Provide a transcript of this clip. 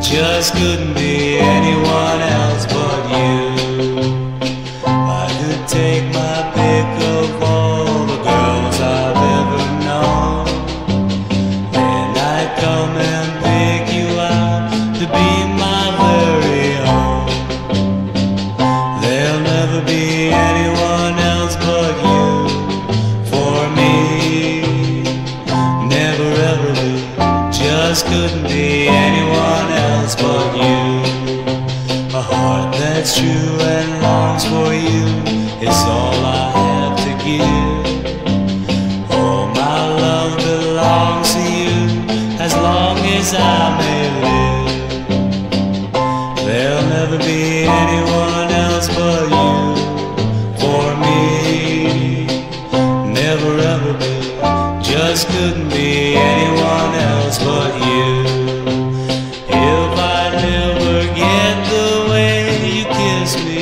just couldn't be anyone else but you. I could take my pick of all the girls I've ever known. Then I'd come and pick you out to be my very own. There'll never be anyone else but you for me. Never ever be, just couldn't be true and longs for you is all I have to give. All my love belongs to you as long as I may live. There'll never be anyone else but you for me. Never ever be, just couldn't be anyone else but you.